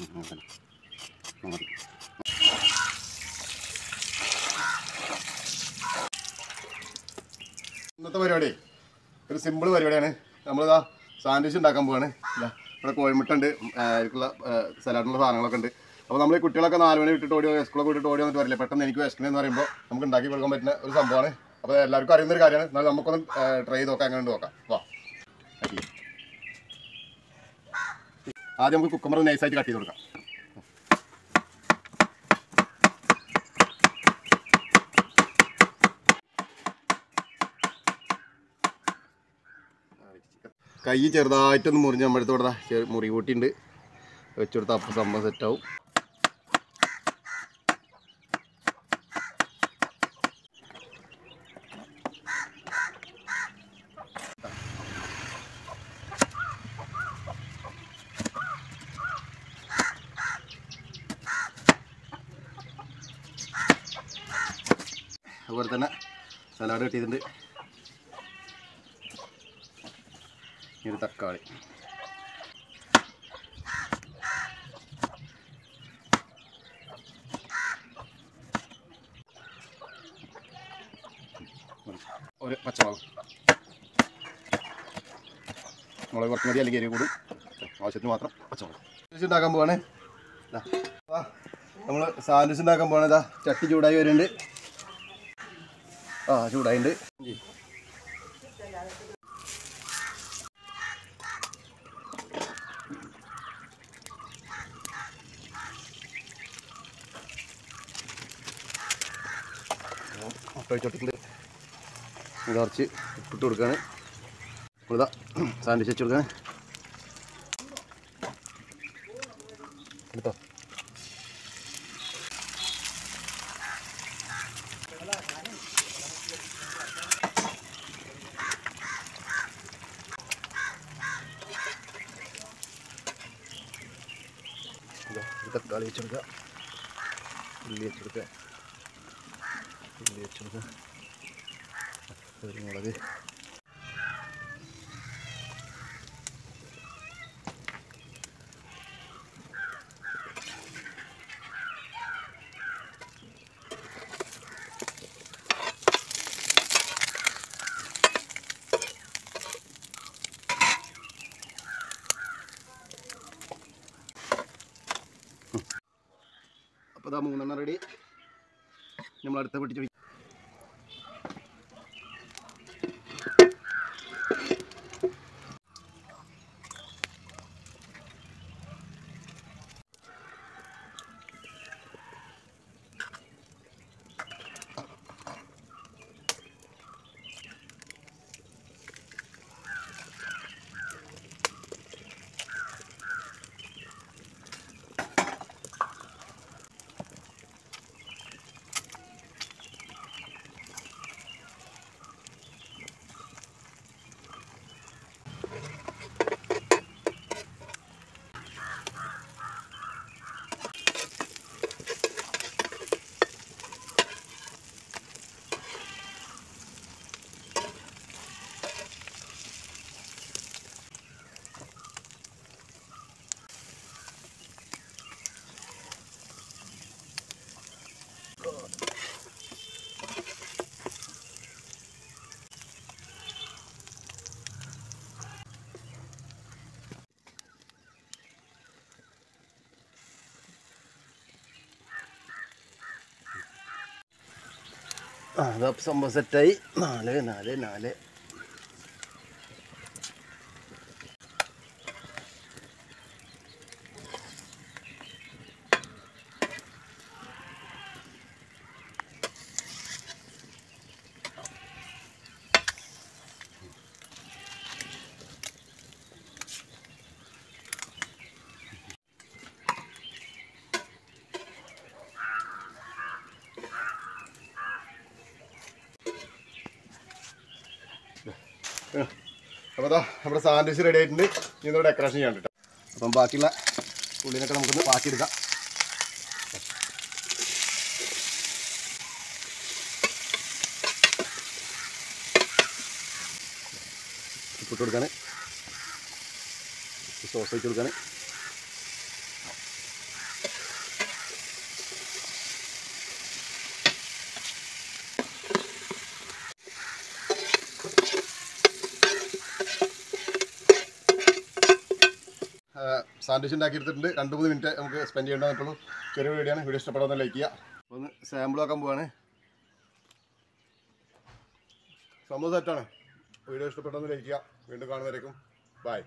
ഇന്നത്തെ പരിപാടി. ഒരു സിമ്പിൾ പരിപാടിയാണ്. നമ്മളിതാ സാൻഡ്വിച്ച് ഉണ്ടാക്കാൻ പോവാണ്. ഇവിടെ കോഴിമുട്ട ഉണ്ട് അതിലേക്കുള്ള സലാഡിനുള്ള സാധനങ്ങളൊക്കെ ഉണ്ട്. അപ്പോൾ നമ്മൾ ഈ കുട്ടികളൊക്കെ നാല് മണി വിട്ടിട്ട് ഓടി സ്കൂളൊക്കെ വിട്ടിട്ട് ഓടി വന്നിട്ട് വരില്ല? പെട്ടെന്ന് എനിക്ക് വിശക്കണമെന്ന് പറയുമ്പോൾ നമുക്ക് ഉണ്ടാക്കി കൊടുക്കാൻ പറ്റുന്ന ഒരു സംഭവമാണ്. അപ്പോൾ എല്ലാവർക്കും അറിയുന്ന ഒരു കാര്യമാണ്. എന്നാൽ നമുക്കൊന്ന് ട്രൈ ചെയ്ത് നോക്കാം. അങ്ങനെ നോക്കാം. വാ. ആദ്യം നമുക്ക് കുക്കമ്പർ നൈസായിട്ട് കട്ട് ചെയ്ത് കൊടുക്കാം. കൈ ചെറുതായിട്ടൊന്ന് മുറിഞ്ഞ് നമ്മുടെ അടുത്ത് ഇവിടെ മുറി കൂട്ടിയുണ്ട് വെച്ചുകൊടുത്ത അപ്പം സംഭവം സെറ്റാവും അതുപോലെ തന്നെ സലാഡ് കിട്ടിയിട്ടുണ്ട്. ഒരു തക്കാളി. ഒരു പച്ചമുളക്. മുളക് കുറച്ച് മതി അല്ലെങ്കിൽ എരിവ് കൂടും. ആവശ്യത്തിന് മാത്രം പച്ചമുളക്. സാൻഡ്വിച്ച് ഉണ്ടാക്കാൻ പോവാണ്. നമ്മൾ സാൻഡ്വിച്ച് ഉണ്ടാക്കാൻ പോവാണ്. ഇതാ ചട്ടി ചൂടായി വരുന്നുണ്ട്. ആ ചൂടായിണ്ട്. ഇത് കുറച്ച് ഉപ്പിട്ട് കൊടുക്കുകയാണ് സാൻഡ്വിച്ച് വെച്ച് കൊടുക്കുകയാണ് ഇത് തക്കാളി വെച്ചെടുക്കുക. ഉള്ളി വെച്ചെടുക്കുക. ഉള്ളി വെച്ചെടുക്കുക. കുരുമുളക് ഇതാ മൂന്നെണ്ണം റെഡി നമ്മൾ അടുത്ത പൊട്ടിച്ച് വയ്ക്കും ആ അതാ സംഭവം സെറ്റായി നാല് നാല് നാല്. അപ്പോൾ നമ്മുടെ സാൻഡ്വിച്ച് റെഡി ആയിട്ടുണ്ട്. ഇനി ഇതോടെ ഡെക്കറേഷൻ ചെയ്യാൻ കേട്ടോ അപ്പം ബാക്കിയുള്ള ഉള്ളിനൊക്കെ നമുക്കൊന്ന് ബാക്കിയെടുക്കാം ഇട്ട് കൊടുക്കാൻ സോസ് വെച്ച് കൊടുക്കാൻ സാൻഡ്വിച്ച് ഉണ്ടാക്കി എടുത്തിട്ടുണ്ട് രണ്ട് മൂന്ന് മിനിറ്റ് നമുക്ക് സ്പെൻഡ് ചെയ്യേണ്ടതായിട്ടുള്ളൂ ചെറിയ വീഡിയോ ആണ്. വീഡിയോ ഇഷ്ടപ്പെടാൻ ലൈക്ക് ചെയ്യുക. ഒന്ന് സാമ്പിൾ ആക്കാൻ പോവാണ്. സംഭവം സെറ്റാണ് വീഡിയോ ഇഷ്ടപ്പെട്ടെന്ന് ലൈക്ക് ചെയ്യുക. വീണ്ടും കാണുന്നവരേക്കും. ബൈ